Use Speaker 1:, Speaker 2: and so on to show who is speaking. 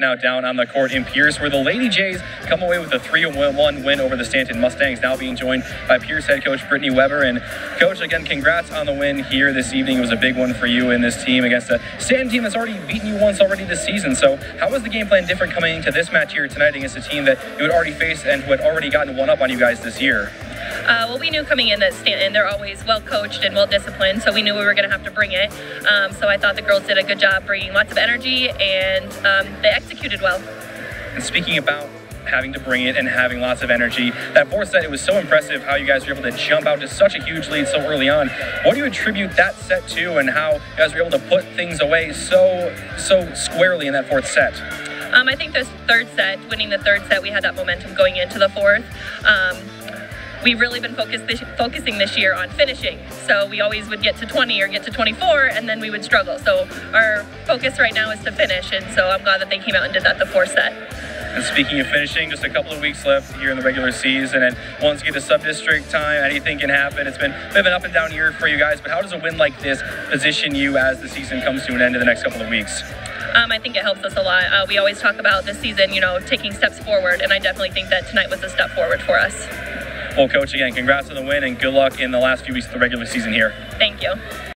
Speaker 1: Now down on the court in Pierce, where the Lady Jays come away with a 3-1 win over the Stanton Mustangs. Now being joined by Pierce head coach Brittany Weber. And coach, again, congrats on the win here this evening. It was a big one for you and this team against a Stanton team that's already beaten you once already this season. So how was the game plan different coming into this match here tonight against a team that you had already faced and who had already gotten one up on you guys this year?
Speaker 2: Uh, well, we knew coming in that Stanton, they're always well coached and well disciplined, so we knew we were going to have to bring it. Um, so I thought the girls did a good job bringing lots of energy and um, they executed well.
Speaker 1: And speaking about having to bring it and having lots of energy. That fourth set, it was so impressive how you guys were able to jump out to such a huge lead so early on. What do you attribute that set to and how you guys were able to put things away so so squarely in that fourth set?
Speaker 2: Um, I think this third set, winning the third set, we had that momentum going into the fourth. Um, we've really been focused this, focusing this year on finishing. So we always would get to 20 or get to 24 and then we would struggle. So our focus right now is to finish and so I'm glad that they came out and did that the fourth set.
Speaker 1: And speaking of finishing, just a couple of weeks left here in the regular season, and once you get to sub-district time, anything can happen. It's been a bit of an up and down year for you guys, but how does a win like this position you as the season comes to an end in the next couple of weeks?
Speaker 2: Um, I think it helps us a lot. Uh, we always talk about this season, you know, taking steps forward, and I definitely think that tonight was a step forward for us.
Speaker 1: Well, Coach, again, congrats on the win and good luck in the last few weeks of the regular season here.
Speaker 2: Thank you.